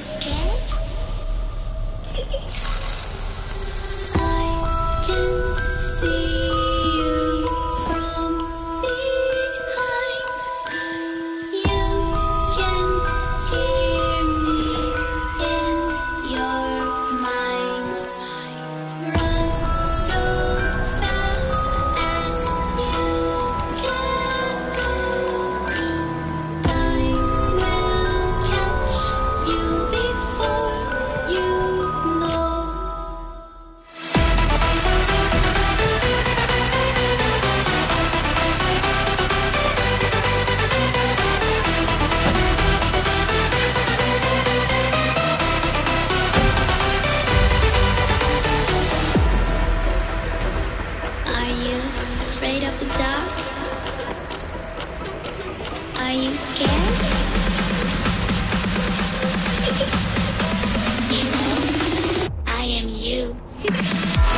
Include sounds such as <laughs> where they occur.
scared? <laughs> Okay.